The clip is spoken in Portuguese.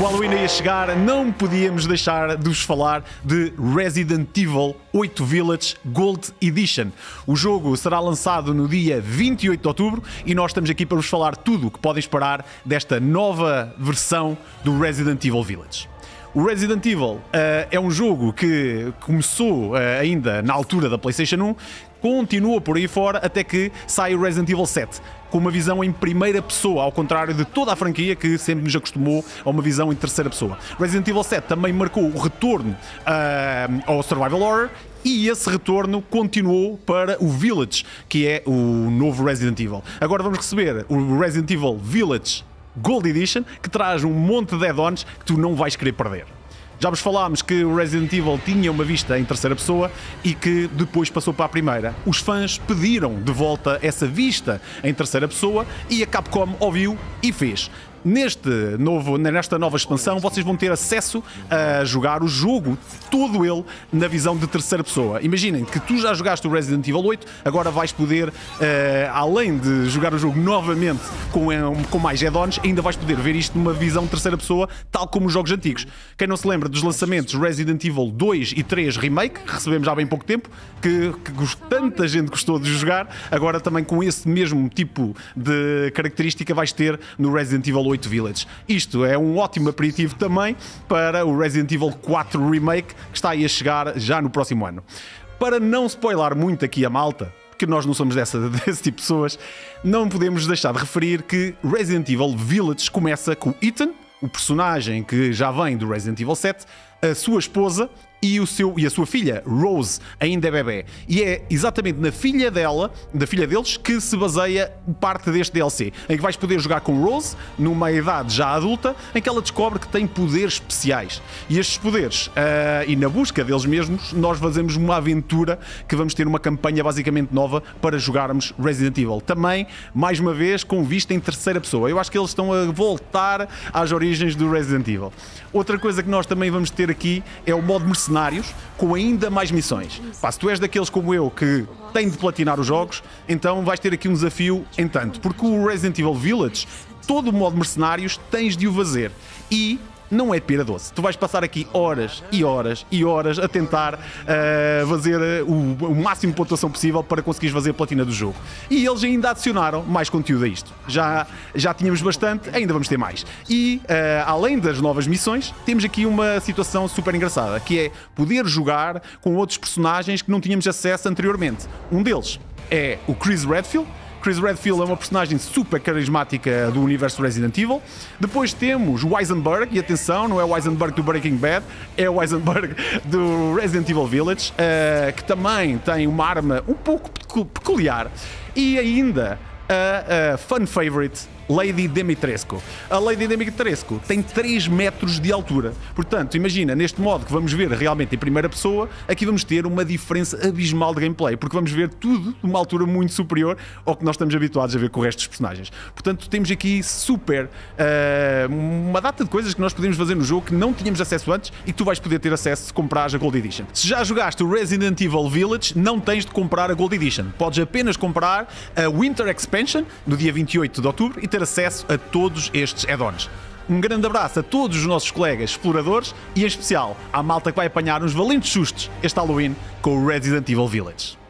O Halloween ia chegar, não podíamos deixar de vos falar de Resident Evil 8 Village Gold Edition. O jogo será lançado no dia 28 de outubro e nós estamos aqui para vos falar tudo o que podem esperar desta nova versão do Resident Evil Village. O Resident Evil uh, é um jogo que começou uh, ainda na altura da PlayStation 1, continua por aí fora até que sai o Resident Evil 7 com uma visão em primeira pessoa, ao contrário de toda a franquia que sempre nos acostumou a uma visão em terceira pessoa. Resident Evil 7 também marcou o retorno uh, ao Survival Horror e esse retorno continuou para o Village, que é o novo Resident Evil. Agora vamos receber o Resident Evil Village Gold Edition, que traz um monte de add-ons que tu não vais querer perder. Já vos falámos que o Resident Evil tinha uma vista em terceira pessoa e que depois passou para a primeira. Os fãs pediram de volta essa vista em terceira pessoa e a Capcom ouviu e fez. Neste novo, nesta nova expansão, vocês vão ter acesso a jogar o jogo, todo ele, na visão de terceira pessoa. Imaginem que tu já jogaste o Resident Evil 8, agora vais poder, uh, além de jogar o jogo novamente com, com mais add-ons, ainda vais poder ver isto numa visão de terceira pessoa, tal como os jogos antigos. Quem não se lembra dos lançamentos Resident Evil 2 e 3 Remake, que recebemos há bem pouco tempo, que, que tanta gente gostou de jogar, agora também com esse mesmo tipo de característica vais ter no Resident Evil 8 8 Village. Isto é um ótimo aperitivo também para o Resident Evil 4 Remake que está aí a chegar já no próximo ano. Para não spoiler muito aqui a malta, porque nós não somos dessa, desse tipo de pessoas, não podemos deixar de referir que Resident Evil Village começa com Ethan, o personagem que já vem do Resident Evil 7, a sua esposa e, o seu, e a sua filha, Rose, ainda é bebê. E é exatamente na filha dela, da filha deles, que se baseia parte deste DLC, em que vais poder jogar com Rose, numa idade já adulta, em que ela descobre que tem poderes especiais. E estes poderes, uh, e na busca deles mesmos, nós fazemos uma aventura que vamos ter uma campanha basicamente nova para jogarmos Resident Evil. Também, mais uma vez, com vista em terceira pessoa. Eu acho que eles estão a voltar às origens do Resident Evil. Outra coisa que nós também vamos ter aqui é o modo mercenário cenários com ainda mais missões. Pá, se tu és daqueles como eu que tem de platinar os jogos, então vais ter aqui um desafio em tanto, porque o Resident Evil Village, todo o modo mercenários, tens de o fazer. E não é pera doce. Tu vais passar aqui horas e horas e horas a tentar uh, fazer uh, o, o, máximo de pontuação possível para conseguires fazer a platina do jogo. E eles ainda adicionaram mais conteúdo a isto. Já, já tínhamos bastante, ainda vamos ter mais. E uh, além das novas missões, temos aqui uma situação super engraçada, que é poder jogar com outros personagens que não tínhamos acesso anteriormente. Um deles é o Chris Redfield, Chris Redfield é uma personagem super carismática do universo Resident Evil. Depois temos o Weisenberg, e atenção, não é o Weisenberg do Breaking Bad, é o Weisenberg do Resident Evil Village, uh, que também tem uma arma um pouco peculiar. E ainda a, a fan favorite Lady Demitrescu. A Lady Demitrescu tem 3 metros de altura. Portanto, imagina, neste modo que vamos ver realmente em primeira pessoa, aqui vamos ter uma diferença abismal de gameplay, porque vamos ver tudo de uma altura muito superior ao que nós estamos habituados a ver com o resto dos personagens. Portanto, temos aqui super uh, uma data de coisas que nós podemos fazer no jogo que não tínhamos acesso antes e que tu vais poder ter acesso se comprares a Gold Edition. Se já jogaste o Resident Evil Village, não tens de comprar a Gold Edition. Podes apenas comprar a Winter Expansion no dia 28 de outubro e acesso a todos estes add-ons. Um grande abraço a todos os nossos colegas exploradores e, em especial, à malta que vai apanhar uns valentes sustos este Halloween com o Resident Evil Village.